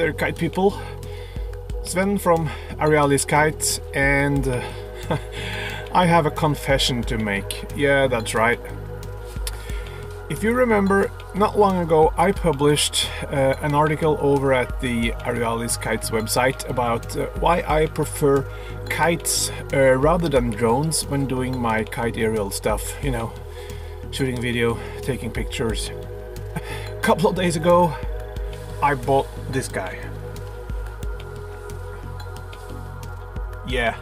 there, kite people. Sven from Aerialis Kites, and uh, I have a confession to make. Yeah, that's right. If you remember, not long ago I published uh, an article over at the Aerialis Kites website about uh, why I prefer kites uh, rather than drones when doing my kite aerial stuff, you know, shooting video, taking pictures. A couple of days ago I bought this guy. Yeah.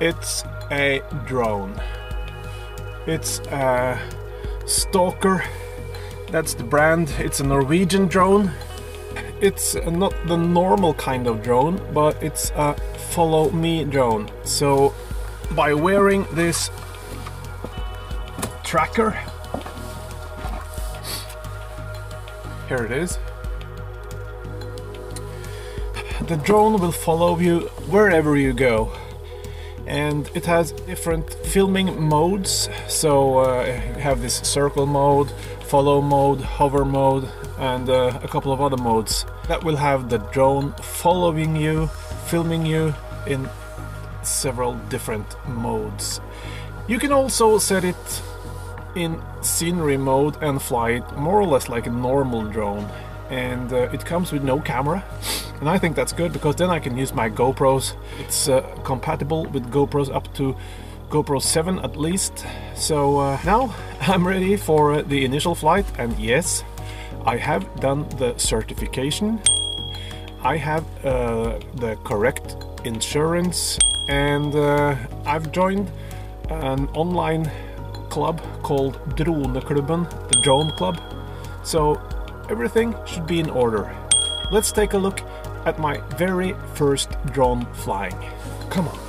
It's a drone. It's a Staaker. That's the brand. It's a Norwegian drone. It's not the normal kind of drone, but it's a follow me drone. So by wearing this tracker, here it is, the drone will follow you wherever you go. And it has different filming modes. So uh, you have this circle mode follow mode hover mode and uh, a couple of other modes that will have the drone following you filming you in several different modes. You can also set it in scenery mode and fly it more or less like a normal drone. And uh, it comes with no camera. And I think that's good because then I can use my GoPros. It's uh, compatible with GoPros up to GoPro 7 at least. So uh, now I'm ready for uh, the initial flight. And yes I have done the certification. I have uh, the correct insurance. And uh, I've joined an online club called Droneklubben, the drone club so everything should be in order. Let's take a look at my very first drone flying. Come on.